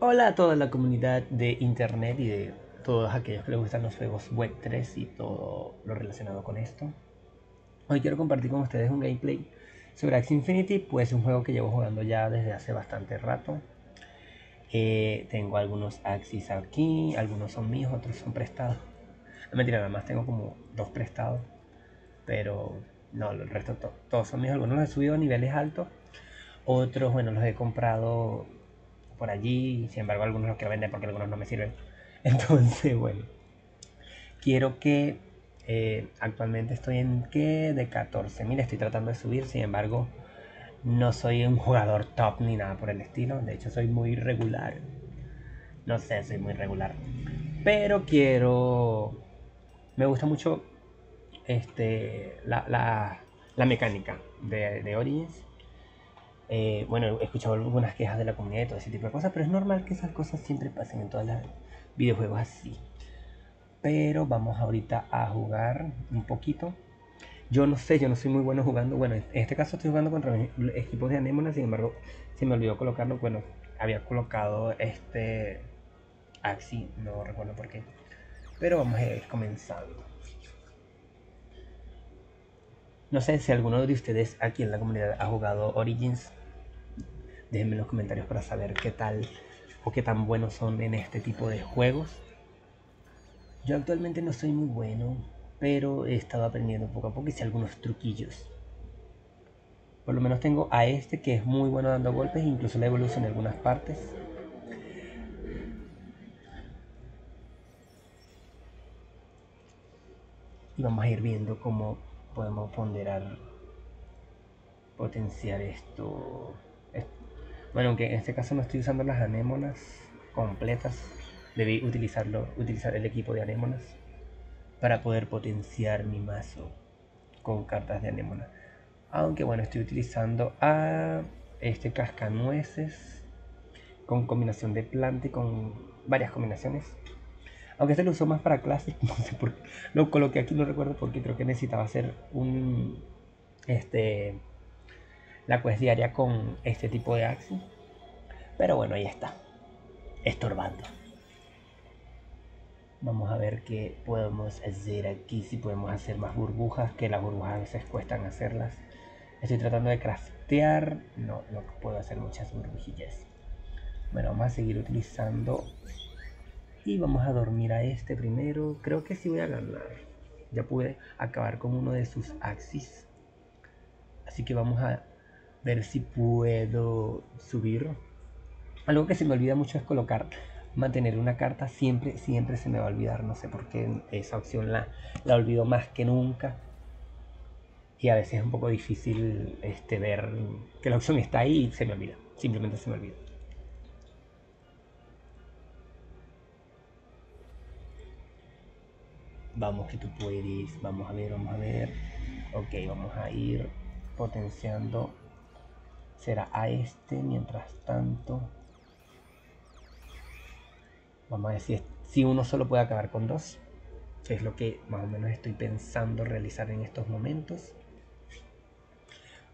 Hola a toda la comunidad de internet y de todos aquellos que les gustan los juegos web 3 y todo lo relacionado con esto. Hoy quiero compartir con ustedes un gameplay sobre Axie Infinity, pues es un juego que llevo jugando ya desde hace bastante rato. Eh, tengo algunos Axis aquí, algunos son míos, otros son prestados. No mentira, nada más tengo como dos prestados, pero no, el resto todos son míos. Algunos los he subido a niveles altos, otros, bueno, los he comprado por allí, sin embargo algunos los quiero vender porque algunos no me sirven. Entonces, bueno, quiero que eh, actualmente estoy en que de 14.000, estoy tratando de subir, sin embargo no soy un jugador top ni nada por el estilo, de hecho soy muy regular. No sé, soy muy regular. Pero quiero... Me gusta mucho este, la, mecánica de, de Origins eh, bueno, he escuchado algunas quejas de la comunidad y todo ese tipo de cosas, pero es normal que esas cosas siempre pasen en todos los videojuegos así. Pero vamos ahorita a jugar un poquito. Yo no sé, yo no soy muy bueno jugando. Bueno, en este caso estoy jugando contra equipos de Anémona, sin embargo, se me olvidó colocarlo. Bueno, había colocado este Axi, no recuerdo por qué. Pero vamos a ir comenzando. No sé si alguno de ustedes aquí en la comunidad ha jugado Origins Déjenme en los comentarios para saber qué tal o qué tan buenos son en este tipo de juegos. Yo actualmente no soy muy bueno, pero he estado aprendiendo poco a poco y sé algunos truquillos. Por lo menos tengo a este que es muy bueno dando golpes, incluso la evolución en algunas partes. Y vamos a ir viendo cómo podemos ponderar, potenciar esto. Bueno, aunque en este caso no estoy usando las anémonas completas, debí utilizarlo, utilizar el equipo de anémonas para poder potenciar mi mazo con cartas de anémona. Aunque bueno, estoy utilizando a este cascanueces con combinación de planta y con varias combinaciones. Aunque este lo uso más para clases, no sé por qué. Lo coloqué aquí, no recuerdo porque creo que necesitaba hacer un este la quest diaria con este tipo de axis. Pero bueno, ahí está. Estorbando. Vamos a ver qué podemos hacer aquí. Si podemos hacer más burbujas, que las burbujas a veces cuestan hacerlas. Estoy tratando de craftear. No, no puedo hacer muchas burbujillas. Bueno, vamos a seguir utilizando. Y vamos a dormir a este primero. Creo que sí voy a ganar. Ya pude acabar con uno de sus axis. Así que vamos a ver si puedo subir. Algo que se me olvida mucho es colocar, mantener una carta, siempre, siempre se me va a olvidar, no sé por qué esa opción la, la olvido más que nunca. Y a veces es un poco difícil este, ver que la opción está ahí y se me olvida, simplemente se me olvida. Vamos que tú puedes, vamos a ver, vamos a ver. Ok, vamos a ir potenciando. Será a este mientras tanto. Vamos a decir si uno solo puede acabar con dos que es lo que más o menos estoy pensando realizar en estos momentos.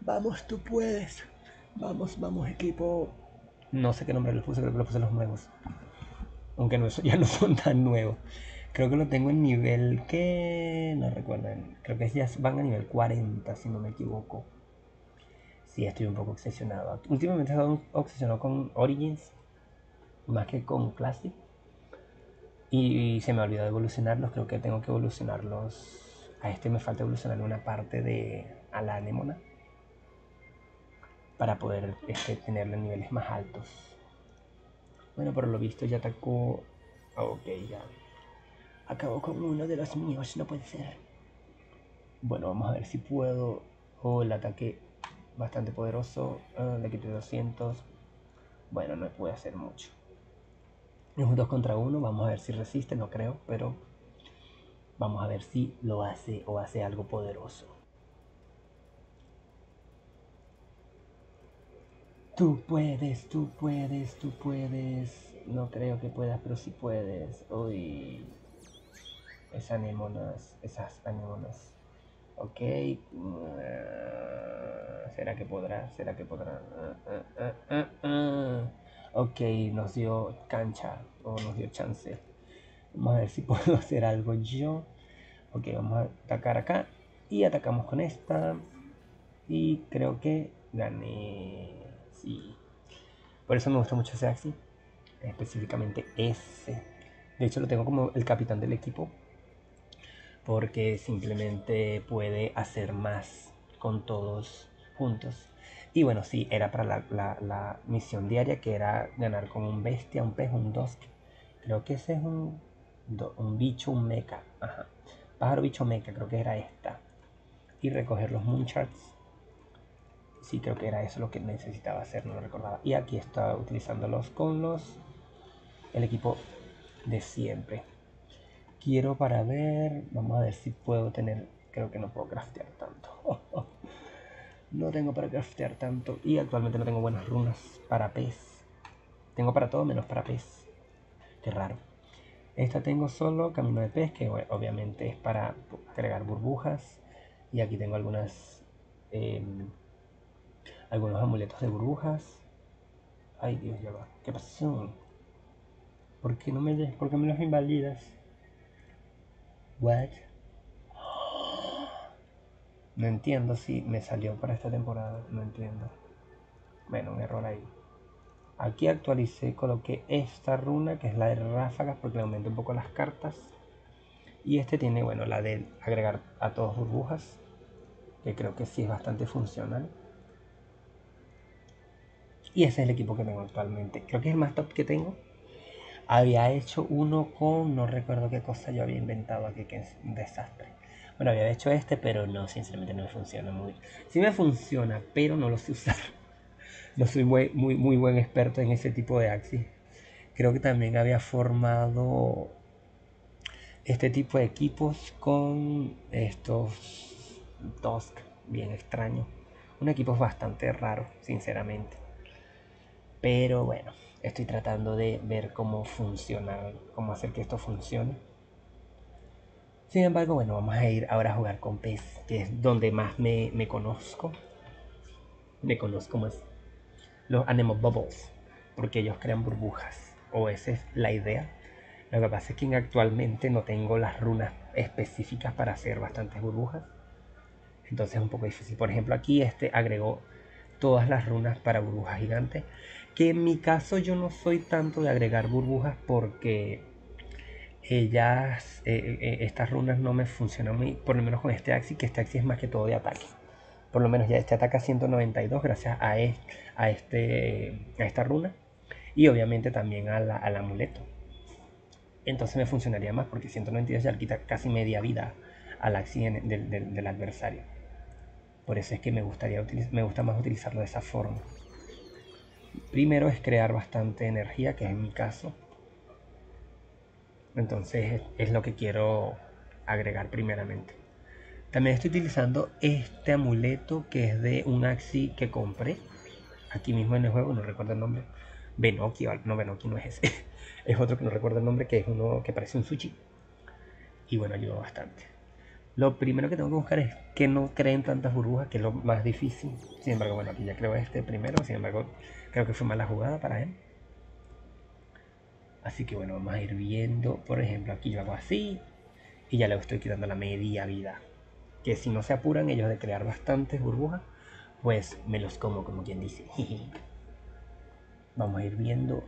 Vamos tú puedes. Vamos vamos equipo. No sé qué nombre le puse creo que le puse los nuevos. Aunque no, ya no son tan nuevos creo que lo tengo en nivel que no recuerdo creo que ya van a nivel 40 si no me equivoco sí estoy un poco obsesionado. Últimamente he estado obsesionado con Origins más que con Classic. Y, se me olvidó de evolucionarlos. Creo que tengo que evolucionarlos. A este me falta evolucionar una parte de a la anémona para poder este, tenerlo en niveles más altos. Bueno, por lo visto ya atacó. Ok, ya. Acabó con uno de los míos, no puede ser. Bueno, vamos a ver si puedo. Oh, el ataque bastante poderoso. Ah, le quité 200. Bueno, no puede hacer mucho. Es un 2 contra 1. Vamos a ver si resiste. No creo, pero vamos a ver si lo hace o hace algo poderoso. Tú puedes, tú puedes, tú puedes. No creo que puedas, pero si puedes. Uy. Esas anémonas, esas anémonas. Ok. ¿Será que podrá? ¿Será que podrá? Ok, nos dio cancha o nos dio chance. Vamos a ver si puedo hacer algo yo. Ok, vamos a atacar acá. Y atacamos con esta. Y creo que gané. Sí. Por eso me gusta mucho ese Axi. Específicamente ese. De hecho lo tengo como el capitán del equipo. Porque simplemente puede hacer más con todos juntos. Y bueno, sí, era para la, misión diaria que era ganar con un bestia, un pez, un dusk. Creo que ese es un, un bicho, un mecha. Ajá. Pájaro, bicho, mecha, creo que era esta. Y recoger los mooncharts. Sí, creo que era eso lo que necesitaba hacer, no lo recordaba. Y aquí está utilizándolos con los. El equipo de siempre. Quiero para ver. Vamos a ver si puedo tener. Creo que no puedo craftear tanto. No tengo para craftear tanto. Y actualmente no tengo buenas runas para pez. Tengo para todo menos para pez. Qué raro. Esta tengo solo camino de pez, que obviamente es para agregar burbujas. Y aquí tengo algunas. Em, algunos amuletos de burbujas. Ay Dios, ya va. ¿Qué pasó? ¿Por qué no me, ¿por qué me los invalidas? What? No entiendo si me salió para esta temporada, no entiendo. Bueno, un error ahí. Aquí actualicé, coloqué esta runa que es la de ráfagas porque le aumenta un poco las cartas. Y este tiene, bueno, la de agregar a todos burbujas, que creo que sí es bastante funcional. Y ese es el equipo que tengo actualmente. Creo que es el más top que tengo. Había hecho uno con, no recuerdo qué cosa yo había inventado aquí, que es un desastre. Bueno, había hecho este, pero no, sinceramente no me funciona muy bien. Sí me funciona, pero no lo sé usar. No soy muy, muy, muy buen experto en ese tipo de Axis. Creo que también había formado este tipo de equipos con estos Tusk bien extraños. Un equipo bastante raro, sinceramente. Pero bueno, estoy tratando de ver cómo funciona, cómo hacer que esto funcione. Sin embargo, bueno, vamos a ir ahora a jugar con pez, que es donde más me, conozco. Me conozco más. Los Anemone Bubbles, porque ellos crean burbujas, o esa es la idea. Lo que pasa es que actualmente no tengo las runas específicas para hacer bastantes burbujas. Entonces es un poco difícil. Por ejemplo, aquí este agregó todas las runas para burbujas gigantes. Que en mi caso yo no soy tanto de agregar burbujas porque ellas, eh, eh, eh, estas runas no me funcionan muy, por lo menos con este Axi, que este Axi es más que todo de ataque. Por lo menos ya este ataca 192 gracias a, a, este, a esta runa. Y obviamente también al amuleto. Entonces me funcionaría más porque 192 ya le quita casi media vida al Axi del, del, adversario. Por eso es que me, gustaría me gusta más utilizarlo de esa forma. Primero es crear bastante energía, que es mi caso entonces es lo que quiero agregar primeramente. También estoy utilizando este amuleto que es de un Axi que compré aquí mismo en el juego, no recuerdo el nombre. Benoki, no Benoki no es ese. es otro que no recuerdo el nombre, que es uno que parece un sushi. Y bueno, ayudó bastante. Lo primero que tengo que buscar es que no creen tantas burbujas, que es lo más difícil. Sin embargo, bueno, aquí ya creo este primero. Sin embargo, creo que fue mala jugada para él. Así que bueno, vamos a ir viendo, por ejemplo, aquí yo hago así y ya le estoy quitando la media vida. Que si no se apuran ellos de crear bastantes burbujas, pues me los como como quien dice. vamos a ir viendo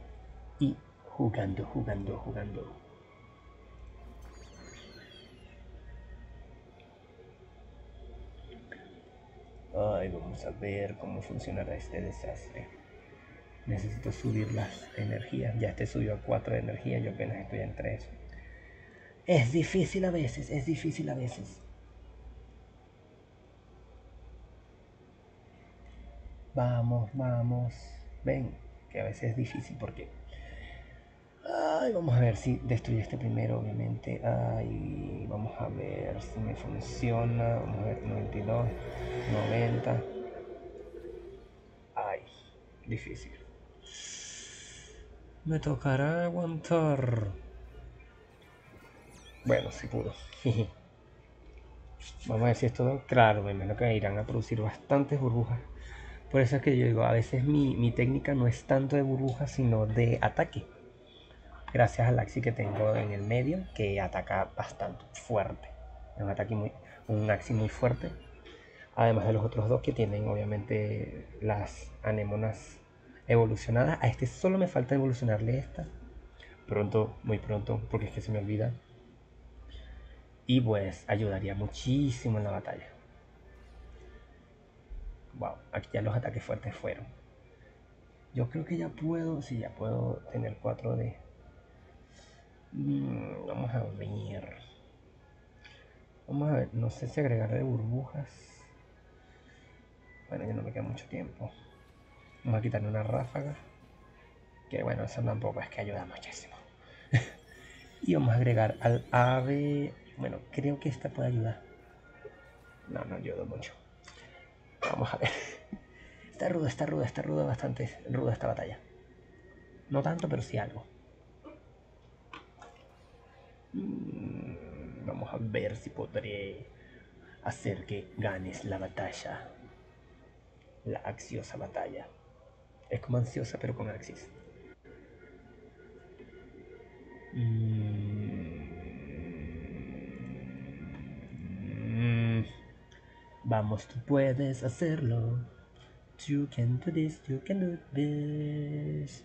y jugando, jugando, jugando. Ay, vamos a ver cómo funcionará este desastre necesito subir las energías. Ya este subió a 4 de energía, yo apenas estoy en 3. Es difícil a veces, es difícil a veces. Vamos, vamos. Ven, que a veces es difícil porque... Ay, vamos a ver si destruye este primero, obviamente. Ay, vamos a ver si me funciona. Vamos a ver, 92, 90. Ay, difícil. Me tocará aguantar. Bueno, si pudo. Vamos a ver si esto... Claro, me imagino que irán a producir bastantes burbujas Por eso es que yo digo, a veces mi, mi técnica no es tanto de burbujas, sino de ataque. Gracias al Axi que tengo en el medio, que ataca bastante fuerte. Es un ataque muy, un Axi muy fuerte. Además de los otros dos que tienen obviamente las anémonas evolucionadas. A este solo me falta evolucionarle esta. Pronto, muy pronto, porque es que se me olvida. Y pues ayudaría muchísimo en la batalla. Wow, aquí ya los ataques fuertes fueron. Yo creo que ya puedo, sí, ya puedo tener 4 de... Mm, vamos a ver. Vamos a ver, no sé si agregarle burbujas. Bueno, ya no me queda mucho tiempo. Vamos a quitarle una ráfaga. Que bueno, eso tampoco es que ayuda muchísimo. y vamos a agregar al ave. Bueno, creo que esta puede ayudar. No, no ayuda mucho. Vamos a ver. Está ruda, está ruda, está ruda, bastante ruda esta batalla. No tanto, pero sí algo. Mm, vamos a ver si podré hacer que ganes la batalla. La ansiosa batalla. Es como ansiosa, pero con Axis. Mm. Vamos, tú puedes hacerlo. You can do this, you can do this.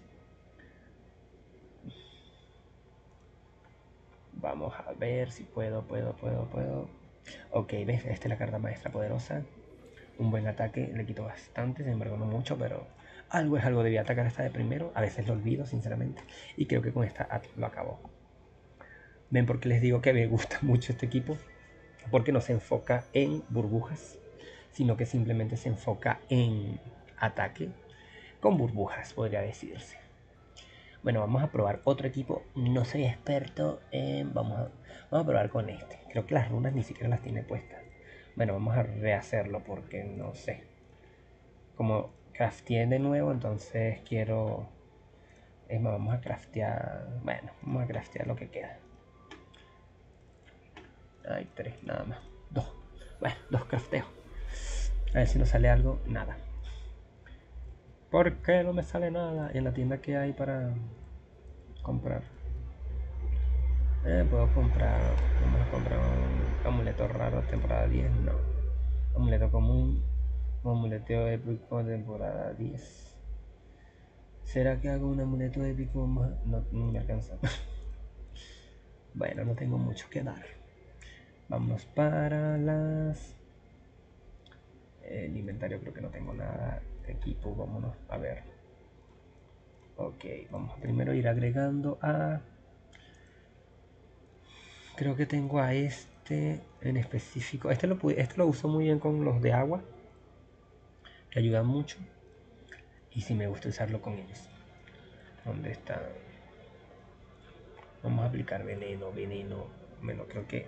Vamos a ver si puedo, puedo, puedo, puedo. Ok, ves, esta es la carta maestra poderosa. Un buen ataque, le quito bastante, sin embargo no mucho, pero algo es algo. Debía atacar esta de primero, a veces lo olvido, sinceramente. Y creo que con esta lo acabó. ¿Ven por qué les digo que me gusta mucho este equipo? Porque no se enfoca en burbujas, sino que simplemente se enfoca en ataque con burbujas, podría decirse. Bueno, vamos a probar otro equipo. No soy experto en... Vamos a, vamos a probar con este. Creo que las runas ni siquiera las tiene puestas. Bueno, vamos a rehacerlo porque no sé. Como crafteé de nuevo, entonces quiero... Es más, vamos a craftear... Bueno, vamos a craftear lo que queda. Hay tres, nada más. Dos. Bueno, dos crafteos. A ver si nos sale algo. Nada. ¿Por qué no me sale nada? en la tienda que hay para comprar? Eh, puedo comprar. Vamos a comprar un amuleto raro temporada 10. No. Amuleto común. Un amuleto épico temporada 10. ¿Será que hago un amuleto épico más? No, no me alcanza. bueno, no tengo mucho que dar. Vamos para las... El inventario creo que no tengo nada equipo. Vámonos a ver. Ok, vamos a primero ir agregando a... Creo que tengo a este en específico. Este lo, este lo uso muy bien con los de agua. Que ayudan mucho. Y si me gusta usarlo con ellos. ¿Dónde está? Vamos a aplicar veneno, veneno. Bueno, creo que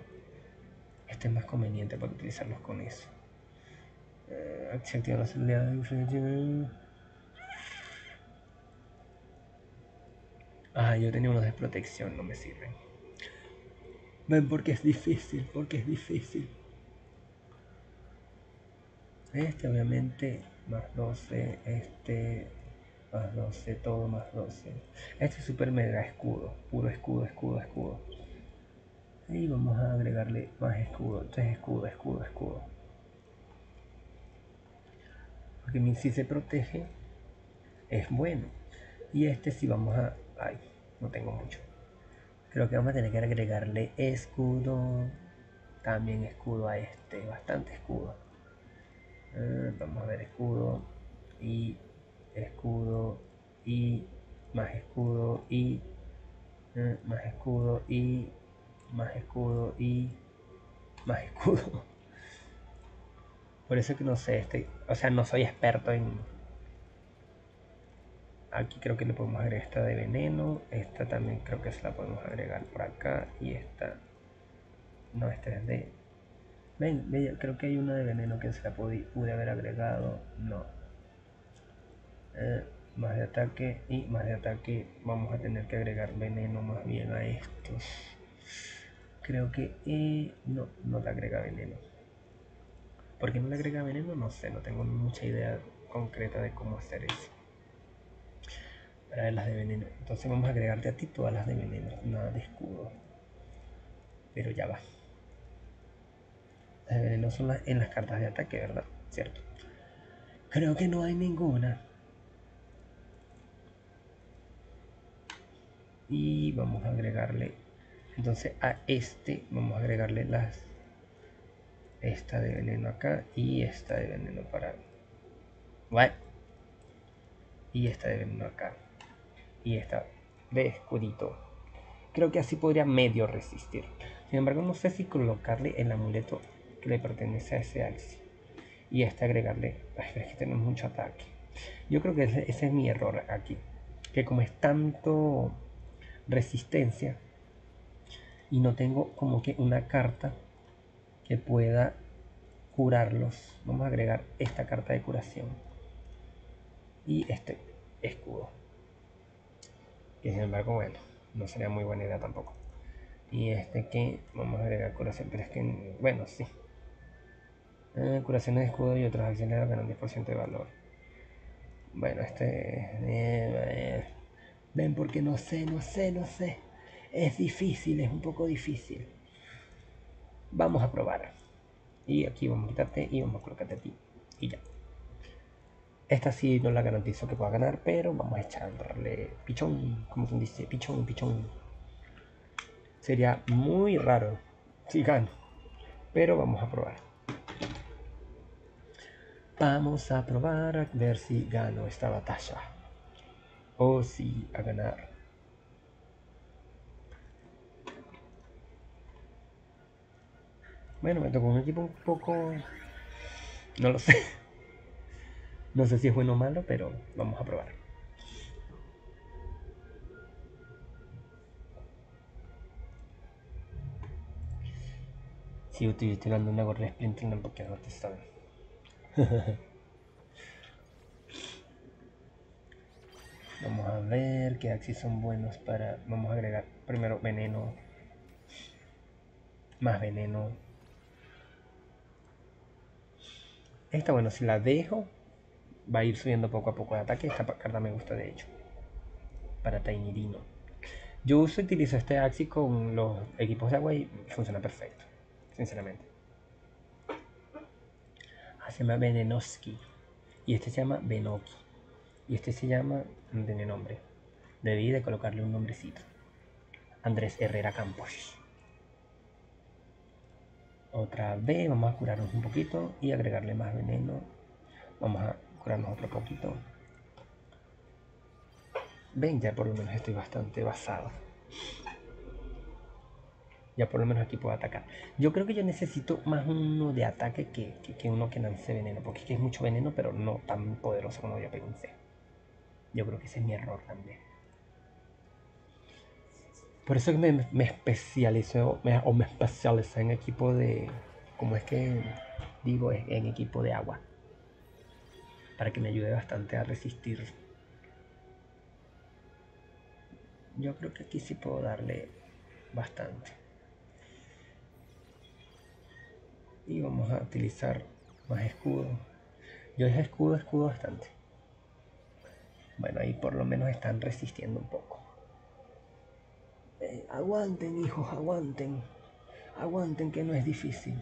este es más conveniente para utilizarlos con eso. Eh, se activa la salida de Ah, yo tenía unos de protección, no me sirven. Ven porque es difícil, porque es difícil. Este obviamente más 12, este más 12, todo más 12. Este es super mega escudo, puro escudo, escudo, escudo. Y vamos a agregarle más escudo. Tres escudo, escudo, escudo. Porque si se protege es bueno. Y este si vamos a... Ay, no tengo mucho. Creo que vamos a tener que agregarle escudo. También escudo a este. Bastante escudo. Vamos a ver escudo. Y escudo. Y más escudo. Y ah, más escudo. Y más escudo y más escudo. Por eso que no sé, este, o sea, no soy experto en... Aquí creo que le podemos agregar esta de veneno, esta también creo que se la podemos agregar por acá y esta... No, esta es de... Ven, creo que hay una de veneno que se la pude, haber agregado, no. Eh, más de ataque y más de ataque vamos a tener que agregar veneno más bien a estos creo que eh, no, no le agrega veneno. ¿Por qué no le agrega veneno? No sé, no tengo mucha idea concreta de cómo hacer eso. Para ver las de veneno. Entonces vamos a agregarte a ti todas las de veneno, nada de escudo. Pero ya va. Las de veneno son las, en las cartas de ataque, ¿verdad? Cierto. Creo que no hay ninguna. Y vamos a agregarle. Entonces a este vamos a agregarle las esta de veneno acá y esta de veneno para what y esta de veneno acá. Y esta de escudito. Creo que así podría medio resistir. Sin embargo no sé si colocarle el amuleto que le pertenece a ese axi y este agregarle es que tenemos mucho ataque. Yo creo que ese es mi error aquí. Que como es tanto resistencia y no tengo como que una carta que pueda curarlos. Vamos a agregar esta carta de curación y este escudo. Que sin embargo, bueno, no sería muy buena idea tampoco. Y este que vamos a agregar curación, pero es que, bueno, sí. Eh, curación de escudo y otras acciones ganan 10% de valor. Bueno, este... Eh, eh, ven porque no sé, no sé, no sé. Es difícil, es un poco difícil. Vamos a probar. Y aquí vamos a quitarte y vamos a colocarte a ti. Y ya. Esta sí no la garantizo que pueda ganar, pero vamos a echarle pichón, como quien dice, pichón, pichón. Sería muy raro si gano, pero vamos a probar. Vamos a probar a ver si gano esta batalla. O si a ganar. Bueno, me tocó un equipo un poco... No lo sé. No sé si es bueno o malo, pero vamos a probar. Si estoy utilizando una gorra Splinter porque no te saben. Vamos a ver qué axis son buenos para... Vamos a agregar primero veneno. Más veneno. Esta, bueno, si la dejo, va a ir subiendo poco a poco de ataque. Esta carta me gusta, de hecho. Para Tainirino. Yo uso utilizo este Axi con los equipos de agua y funciona perfecto. Sinceramente. Ah, se llama Venenoski. Y este se llama Benoki. Y este se llama. No tiene nombre. Debí de colocarle un nombrecito. Andrés Herrera Campos. Otra vez, vamos a curarnos un poquito y agregarle más veneno. Vamos a curarnos otro poquito. Ven, ya por lo menos estoy bastante basado. Ya por lo menos aquí puedo atacar. Yo creo que yo necesito más uno de ataque que, uno que lance veneno. Porque es mucho veneno, pero no tan poderoso como yo pensé. Yo creo que ese es mi error también. Por eso que me, me especialicé o me especialicé en equipo de, como es que digo, en equipo de agua. Para que me ayude bastante a resistir. Yo creo que aquí sí puedo darle bastante. Y vamos a utilizar más escudo. Yo es escudo, escudo bastante. Bueno, ahí por lo menos están resistiendo un poco. Eh, aguanten, hijos, aguanten. Aguanten que no es difícil.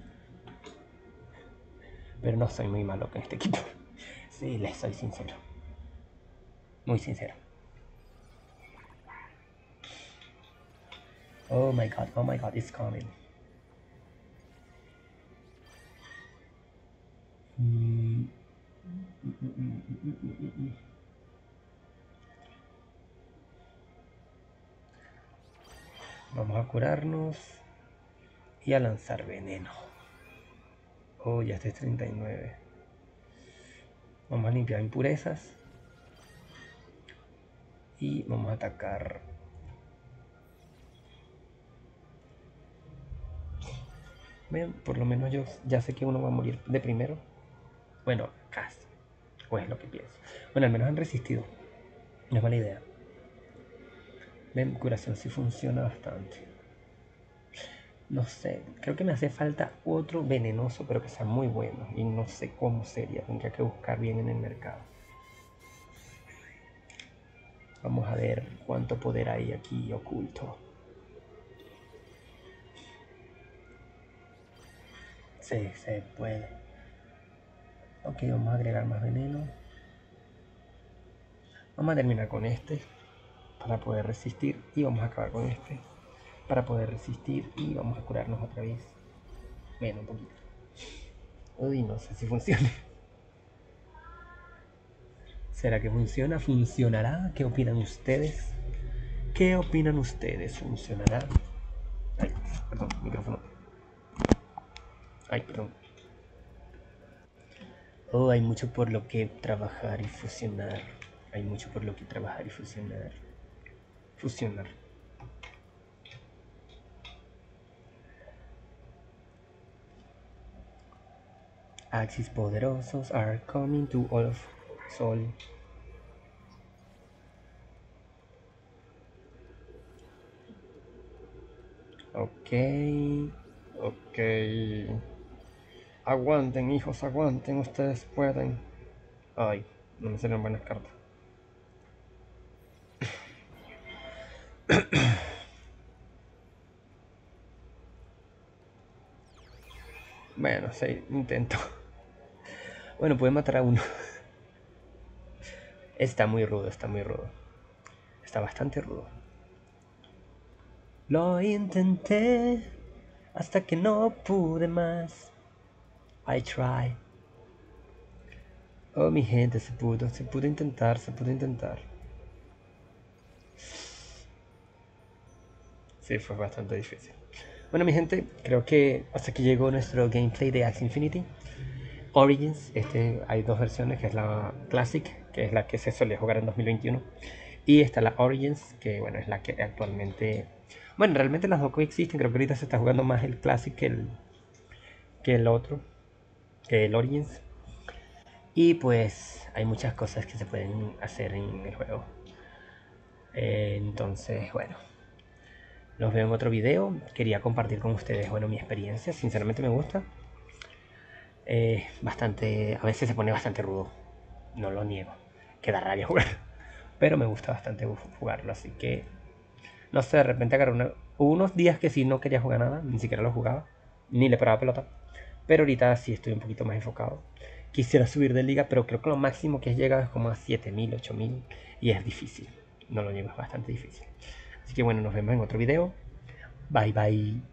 Pero no soy muy malo con este equipo. Sí, les soy sincero. Muy sincero. Oh my god, oh my god, it's coming. Mm. Vamos a curarnos y a lanzar veneno. Oh, ya este es 39. Vamos a limpiar impurezas. Y vamos a atacar. Bien, por lo menos yo ya sé que uno va a morir de primero. Bueno, casi. O es lo que pienso. Bueno, al menos han resistido. No es mala idea. Ven, curación sí funciona bastante. No sé, creo que me hace falta otro venenoso, pero que sea muy bueno. Y no sé cómo sería, tendría que buscar bien en el mercado. Vamos a ver cuánto poder hay aquí oculto. Sí, se puede. Ok, vamos a agregar más veneno. Vamos a terminar con este para poder resistir y vamos a acabar con este para poder resistir y vamos a curarnos otra vez. Bueno, un poquito. Uy, no sé si funciona. ¿Será que funciona? ¿Funcionará? ¿Qué opinan ustedes? ¿Qué opinan ustedes? ¿Funcionará? Ay, perdón, micrófono. Ay, perdón. Oh, hay mucho por lo que trabajar y fusionar. Hay mucho por lo que trabajar y fusionar. Fusionar. Axis poderosos are coming to all of Sol. Ok, ok. Aguanten, hijos, aguanten, ustedes pueden. Ay, no me salen buenas cartas. bueno, sí, intento. Bueno, puede matar a uno. Está muy rudo, está muy rudo. Está bastante rudo. Lo intenté hasta que no pude más. I try. Oh, mi gente, se pudo, se pudo intentar, se pudo intentar. Sí, fue bastante difícil. Bueno, mi gente, creo que hasta aquí llegó nuestro gameplay de Axe Infinity. Origins, este, hay dos versiones, que es la Classic, que es la que se solía jugar en 2021, y está la Origins, que bueno, es la que actualmente... Bueno, realmente las dos coexisten, creo que ahorita se está jugando más el Classic que el, que el otro, que el Origins. Y pues hay muchas cosas que se pueden hacer en el juego. Eh, entonces, bueno. Los veo en otro video. Quería compartir con ustedes, bueno, mi experiencia. Sinceramente me gusta. Eh, bastante, a veces se pone bastante rudo, no lo niego, queda rabia jugar, pero me gusta bastante jugarlo, así que, no sé, de repente agarré hubo unos días que sí no quería jugar nada, ni siquiera lo jugaba, ni le paraba pelota, pero ahorita sí estoy un poquito más enfocado. Quisiera subir de liga, pero creo que lo máximo que he llegado es como a 7000, 8000 y es difícil, no lo niego, es bastante difícil. Así que bueno, nos vemos en otro video. Bye bye.